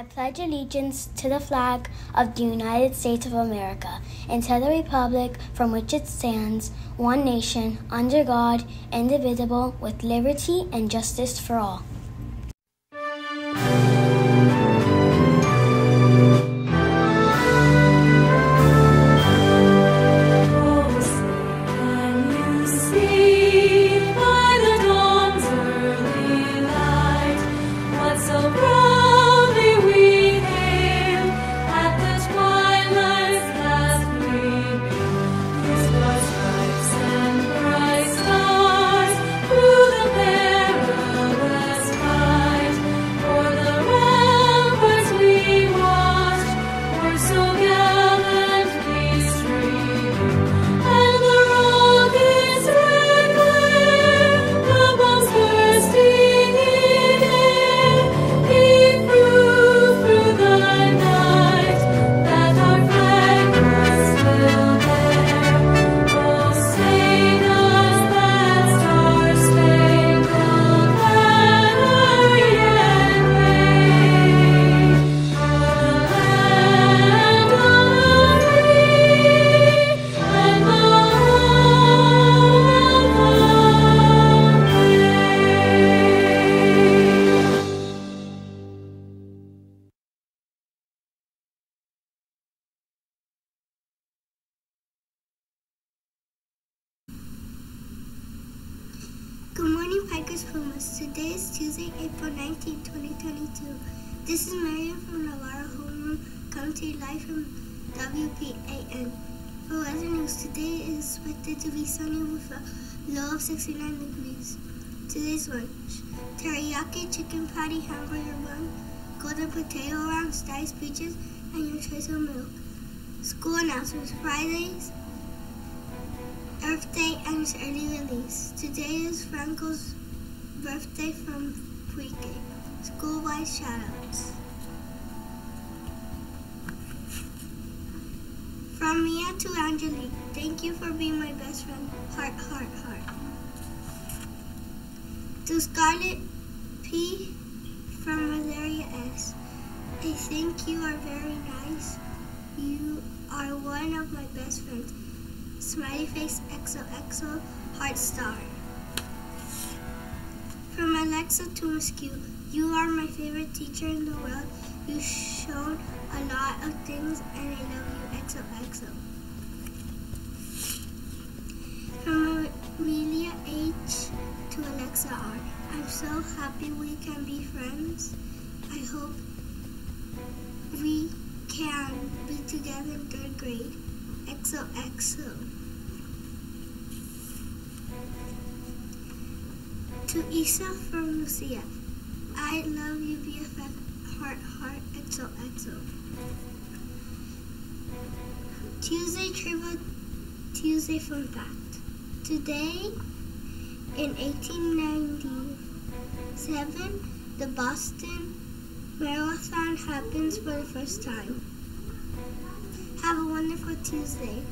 I pledge allegiance to the flag of the United States of America and to the republic from which it stands, one nation, under God, indivisible, with liberty and justice for all. Good morning, Pikers Pumas. Today is Tuesday, April 19, 2022. This is Marion from Navarro Homeroom, coming to you live from WPAN. For weather news, today is expected to be sunny with a low of 69 degrees. Today's lunch, teriyaki chicken patty hamburger bun, golden potato rounds, diced peaches, and your choice of milk. School announcements, Fridays, Earth Day and early release. Today is Franco's birthday from pre-K. School-wide shoutouts. From Mia to Angelique, thank you for being my best friend. Heart, heart, heart. To Scarlett P. from Malaria S. I think you are very nice. You are one of my best friends. Smiley face XOXO heart star. From Alexa to Muskew, you are my favorite teacher in the world. You showed a lot of things and I love you XOXO. From Amelia H to Alexa R. I'm so happy we can be friends. I hope we can be together in third grade. XOXO. To Isa from Lucia. I love you, BFF. Heart, heart, XOXO. Tuesday Trivia Tuesday Fun Fact. Today, in 1897, the Boston Marathon happens for the first time. Have a wonderful Tuesday.